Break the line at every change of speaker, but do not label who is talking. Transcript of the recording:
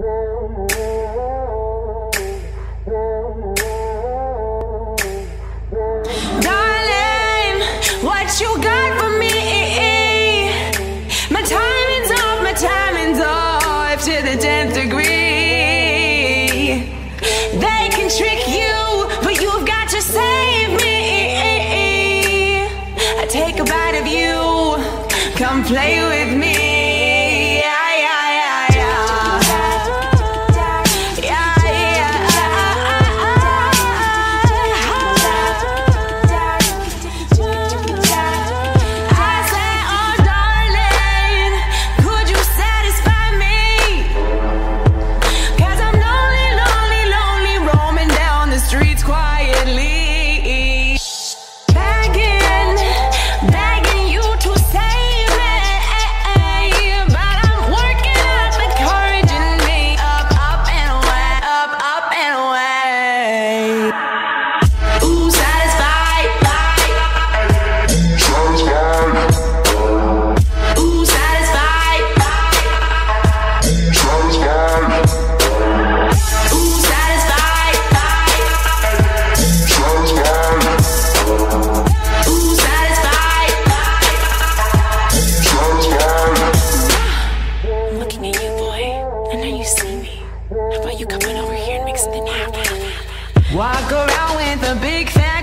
Darling, what you got for me? My timing's off, my timing's off to the 10th degree. They can trick you, but you've got to save me. I take a bite of you, come play with me. I
know you see me. How about you coming over here and mixing the nap?
Walk around with a big fat